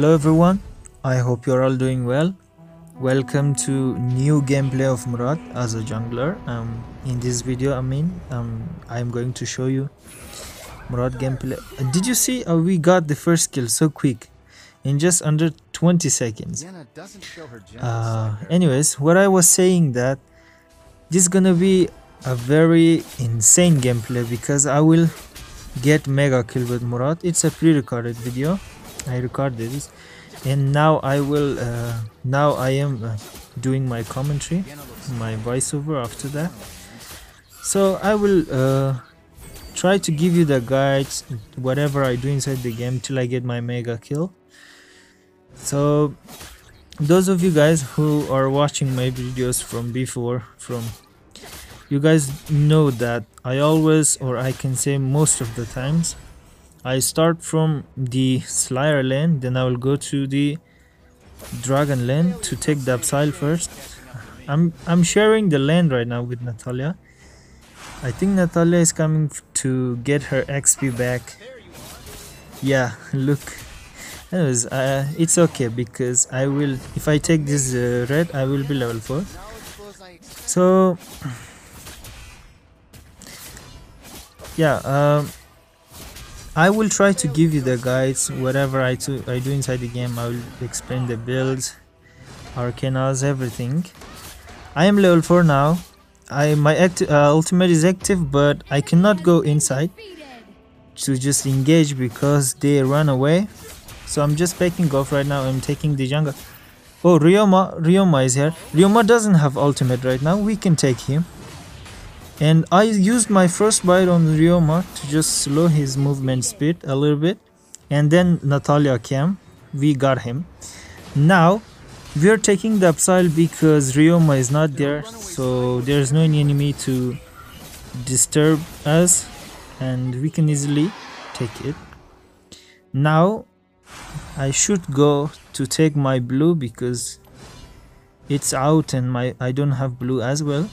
Hello everyone, I hope you're all doing well. Welcome to new gameplay of Murad as a jungler. Um, in this video, I mean, um, I'm going to show you Murad gameplay. Uh, did you see how we got the first kill so quick? In just under 20 seconds. Uh, anyways, what I was saying that this is gonna be a very insane gameplay because I will get mega kill with Murad. It's a pre-recorded video I recorded this. And now I will uh, now I am uh, doing my commentary my voiceover after that. So I will uh, try to give you the guides whatever I do inside the game till I get my mega kill. So those of you guys who are watching my videos from before from you guys know that I always or I can say most of the times I start from the Slayer lane, then I will go to the Dragon lane to take the Abyssal first. I'm I'm sharing the lane right now with Natalya. I think Natalya is coming to get her XP back. Yeah, look. Anyways, uh, it's okay because I will, if I take this uh, red, I will be level 4. So, yeah, um, I will try to give you the guides whatever I, do, I do inside the game I will explain the builds arcanas everything. I am level 4 now. I my act, uh, ultimate is active but I cannot go inside to just engage because they run away. So I'm just backing off right now. I'm taking the jungle. Oh Ryoma Ryoma is here. Ryoma doesn't have ultimate right now. We can take him and I used my first bite on Ryoma to just slow his movement speed a little bit. And then Natalya came. We got him. Now we are taking the upside because Ryoma is not there. So there's no enemy to disturb us. And we can easily take it. Now I should go to take my blue because it's out and my I don't have blue as well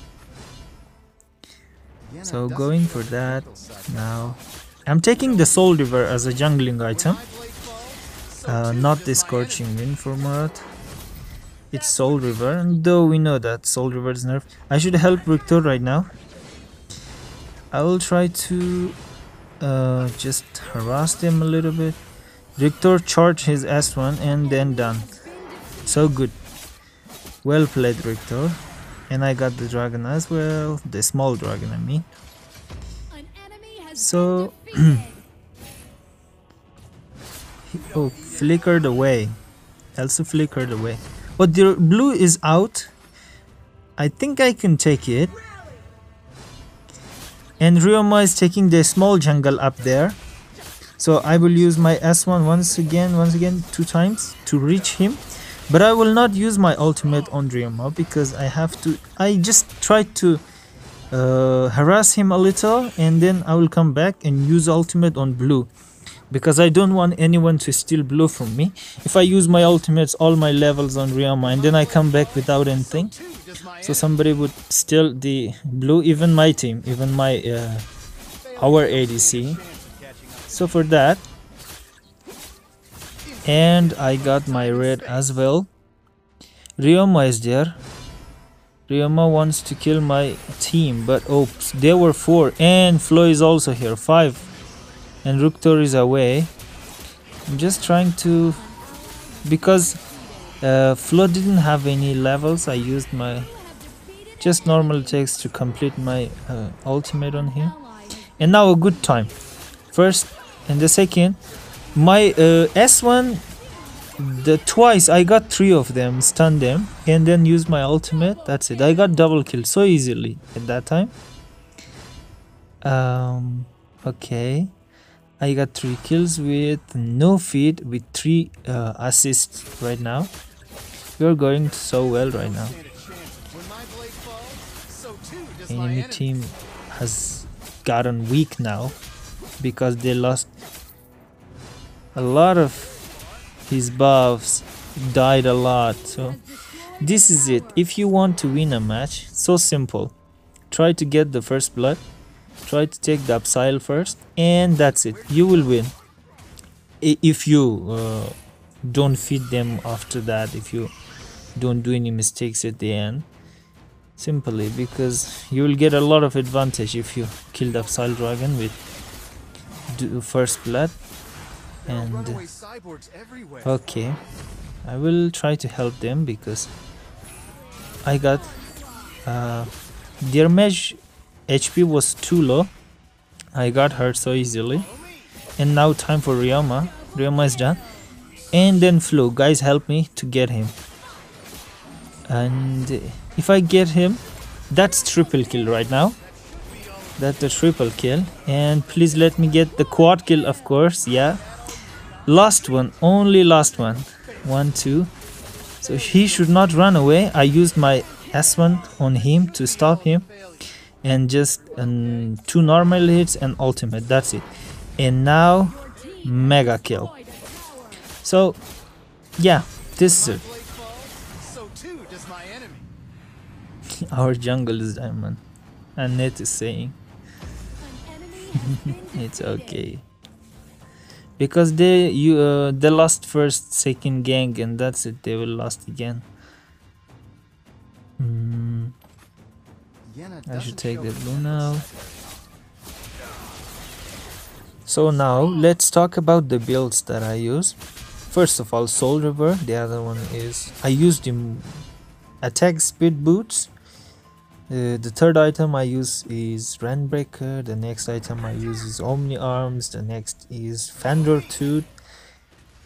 so going for that now. I'm taking the Soul Reaver as a jungling item. Uh, not the Scorching Wind for Murad. It's Soul Reaver, and though we know that Soul Reaver is nerfed. I should help Riktor right now. I will try to uh, just harass them a little bit. Riktor charge his S1 and then done. So good. Well played Riktor. And I got the dragon as well, the small dragon I mean. So, oh, flickered away. Also flickered away. But the blue is out. I think I can take it. And Ryoma is taking the small jungle up there. So I will use my S1 once again, once again, two times to reach him but I will not use my ultimate on Ryoma because I have to I just try to uh, harass him a little and then I will come back and use ultimate on blue. Because I don't want anyone to steal blue from me. If I use my ultimates all my levels on Ryoma and then I come back without anything. So somebody would steal the blue even my team even my uh, our ADC so for that and I got my red as well. Ryoma is there. Ryoma wants to kill my team but oops there were four. And Flo is also here five. And Riktor is away. I'm just trying to because uh, Flo didn't have any levels. I used my just normal text to complete my uh, ultimate on him. And now a good time. First and the second my uh, S1 the twice I got three of them stun them and then use my ultimate that's it. I got double kill so easily at that time. Um okay. I got three kills with no feed with three uh, assists right now. We're going so well right now. Enemy team has gotten weak now because they lost a lot of his buffs died a lot so this is it. If you want to win a match so simple. Try to get the first blood try to take the Abyssal first and that's it. You will win. If you uh, don't feed them after that if you don't do any mistakes at the end simply because you will get a lot of advantage if you kill the Psy Dragon with first blood and okay I will try to help them because I got uh, their mage HP was too low. I got hurt so easily. And now time for Ryoma. Ryoma is done. And then Flo guys help me to get him. And if I get him that's triple kill right now. That's the triple kill. And please let me get the quad kill of course. Yeah last one only last one. One two. So he should not run away. I used my S1 on him to stop him. And just um, two normal hits and ultimate. That's it. And now mega kill. So yeah this is it. Our jungle is diamond. And net is saying. It's okay because they you uh, they lost first second gang and that's it. They will lost again. Mm. I should take the blue now. So now let's talk about the builds that I use. First of all Soul Reaver. The other one is I used the attack speed boots uh, the third item I use is Rendbreaker, the next item I use is Omni Arms, the next is Fenrir Tooth,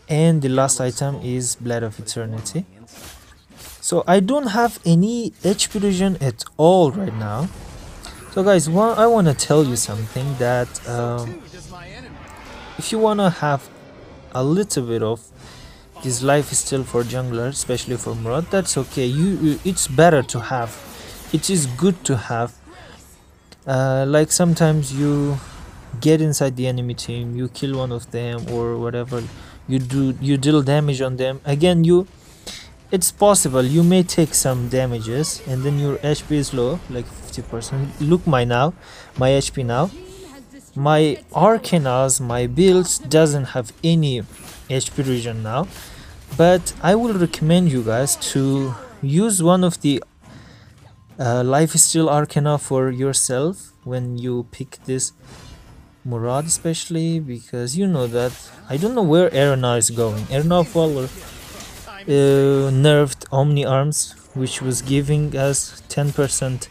and the last item is Blade of Eternity. So I don't have any HP regen at all right now. So guys, well, I want to tell you something that um, if you want to have a little bit of this life steal for jungler, especially for Murad, that's okay. You, you it's better to have it is good to have uh, like sometimes you get inside the enemy team you kill one of them or whatever you do you deal damage on them. Again you it's possible you may take some damages and then your hp is low like 50 percent. Look my now my hp now. My arcanas my builds doesn't have any hp regen now but i will recommend you guys to use one of the uh, life steal arcana for yourself when you pick this Murad especially because you know that I don't know where Erna is going. Erna Waller uh, nerfed Omni Arms which was giving us 10%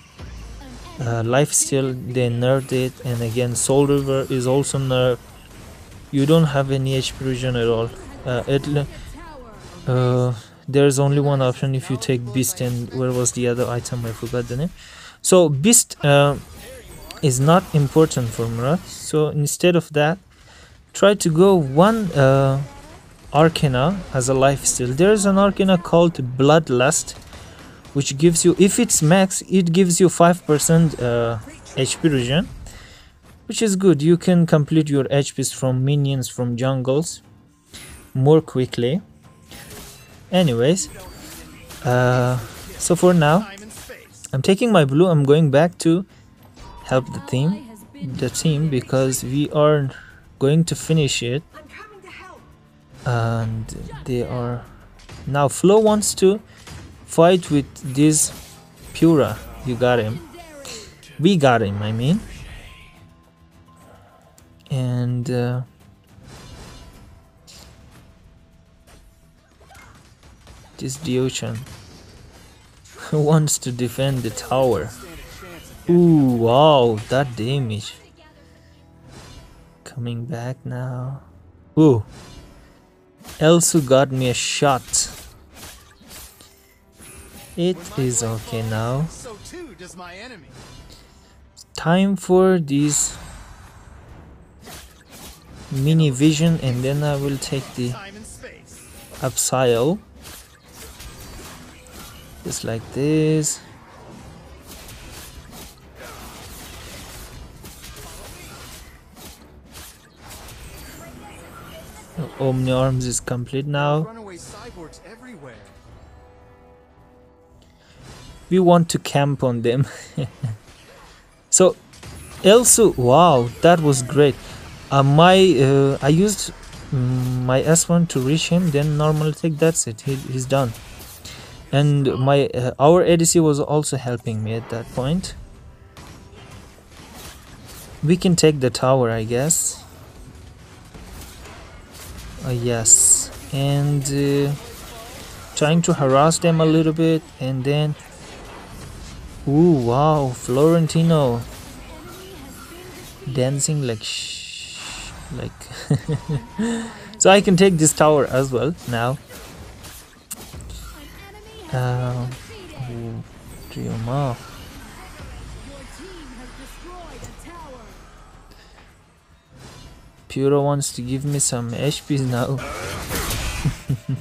uh, life steal they nerfed it and again Soul Reaver is also nerfed you don't have any HP regen at all uh, uh, there's only one option if you take beast and where was the other item? I forgot the name. So beast uh, is not important for Murad so instead of that try to go one uh, arcana as a life steal there's an arcana called bloodlust which gives you if it's max it gives you 5% uh, HP regen which is good. You can complete your HPs from minions from jungles more quickly anyways uh, so for now I'm taking my blue I'm going back to help the team the team because we are going to finish it. And they are now Flo wants to fight with this Pura. You got him. We got him I mean. And uh, This Diaochan wants to defend the tower. Ooh, wow, that damage. Coming back now. Ooh. Elsu got me a shot. It is okay now. Time for this mini vision and then I will take the Abyssal just like this Omni Arms is complete now. We want to camp on them. so, Elsu, wow, that was great. Uh, my uh, I used mm, my s1 to reach him then normal take that's it he, he's done and my uh, our adc was also helping me at that point. We can take the tower i guess. Uh, yes. And uh, trying to harass them a little bit and then Ooh, wow, Florentino. Dancing like like so I can take this tower as well now. Uh, Puro wants to give me some HPs now.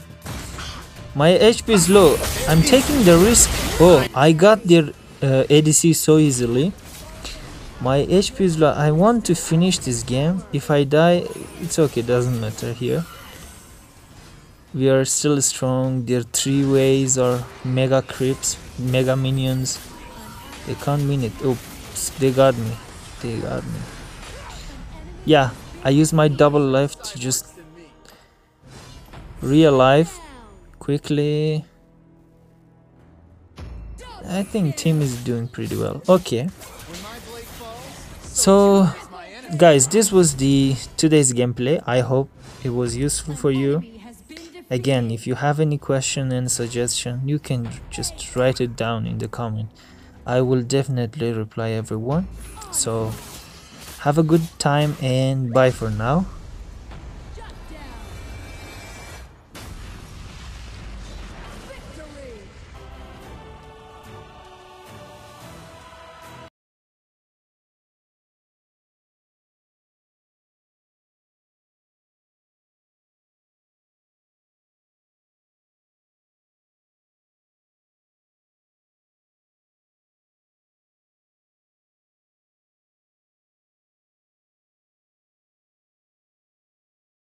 My HP is low. I'm taking the risk. Oh, I got their uh, ADC so easily. My HP is low. I want to finish this game. If I die, it's okay. Doesn't matter here. We are still strong. Their three ways are mega creeps, mega minions. They can't win it. Oops, they got me. They got me. Yeah, I use my double life to just real life quickly I think team is doing pretty well. Okay. So guys, this was the today's gameplay. I hope it was useful for you. Again, if you have any question and suggestion, you can just write it down in the comment. I will definitely reply everyone. So have a good time and bye for now.